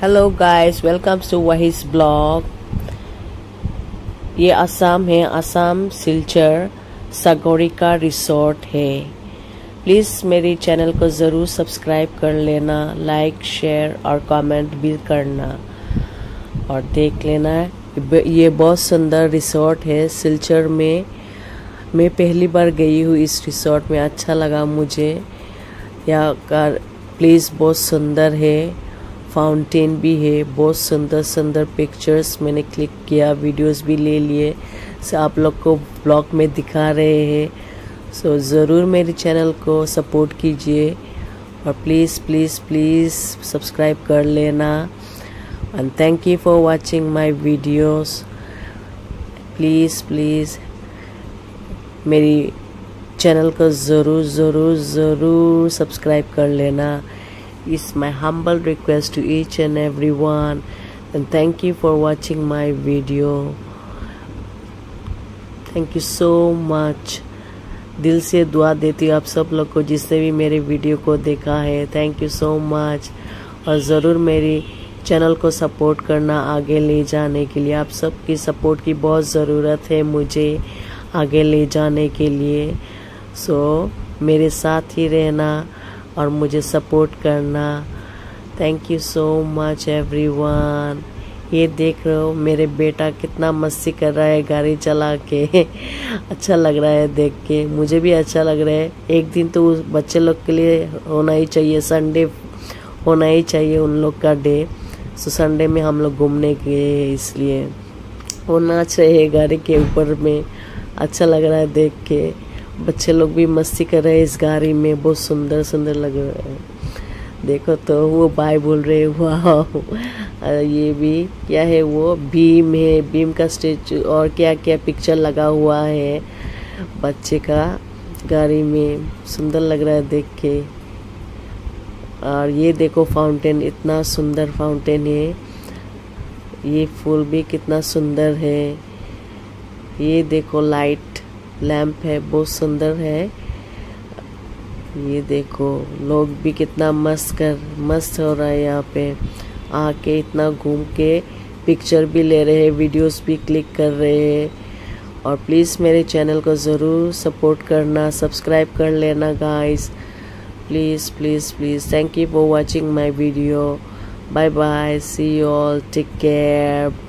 Hello guys welcome to वहीस blog ये असम है असम सिलचर सगोरी का रिसोर्ट है। प्लीज़ मेरी चैनल को ज़रूर सब्सक्राइब कर लेना लाइक शेयर और कमेंट भी करना। और देख लेना ये बहुत सुंदर रिसोर्ट है सिलचर में। मैं पहली बार गई हूँ इस रिसोर्ट में अच्छा लगा मुझे। यहाँ का प्लेस बहुत सुंदर है। फाउंटेन भी है, बहुत सुंदर सुंदर पिक्चर्स मैंने क्लिक किया वीडियोस भी ले लिए। से आप लोग को ब्लॉग में दिखा रहे हैं। सो ज़रूर मेरे चैनल को सपोर्ट कीजिए। और प्लीज़ प्लीज़ प्लीज़ सब्सक्राइब कर लेना। And thank you for watching my videos please please मेरी चैनल को ज़रूर ज़रूर ज़रूर सब्सक्राइब कर लेना। Is my humble request to each and everyone and thank you for watching my video. Thank you so much दिल से दुआ देती हूँ आप सब लोग को जिसने भी मेरे वीडियो को देखा है. थैंक यू सो मच और ज़रूर मेरी चैनल को सपोर्ट करना आगे ले जाने के लिए. आप सबकी सपोर्ट की बहुत ज़रूरत है मुझे आगे ले जाने के लिए. सो so, मेरे साथ ही रहना. और मुझे सपोर्ट करना। Thank you so much everyone ये देख रहे हो, मेरे बेटा कितना मस्ती कर रहा है गाड़ी चला के। अच्छा लग रहा है देख के। मुझे भी अच्छा लग रहा है। एक दिन तो उस बच्चे लोग के लिए होना ही चाहिए। संडे होना ही चाहिए उन लोग का डे सो संडे में हम लोग घूमने गए इसलिए होना चाहिए गाड़ी के ऊपर में। अच्छा लग रहा है देख के। बच्चे लोग भी मस्ती कर रहे हैं इस गाड़ी में, बहुत सुंदर सुंदर लग रहे हैं। देखो तो वो बाय बोल रहे वाह ये भी क्या है वो? भीम है, भीम का स्टेचू, और क्या क्या पिक्चर लगा हुआ है बच्चे का गाड़ी में। सुंदर लग रहा है देख के। और ये देखो फाउंटेन इतना सुंदर फाउंटेन है। ये फूल भी कितना सुंदर है। ये देखो लाइट लैंप है, बहुत सुंदर है। ये देखो, लोग भी कितना मस्त कर, मस्त हो रहा है यहाँ पे। आके इतना घूम के पिक्चर भी ले रहे हैं वीडियोस भी क्लिक कर रहे हैं। और प्लीज़ मेरे चैनल को ज़रूर सपोर्ट करना सब्सक्राइब कर लेना guys please please please thank you for watching my video bye bye see you all take care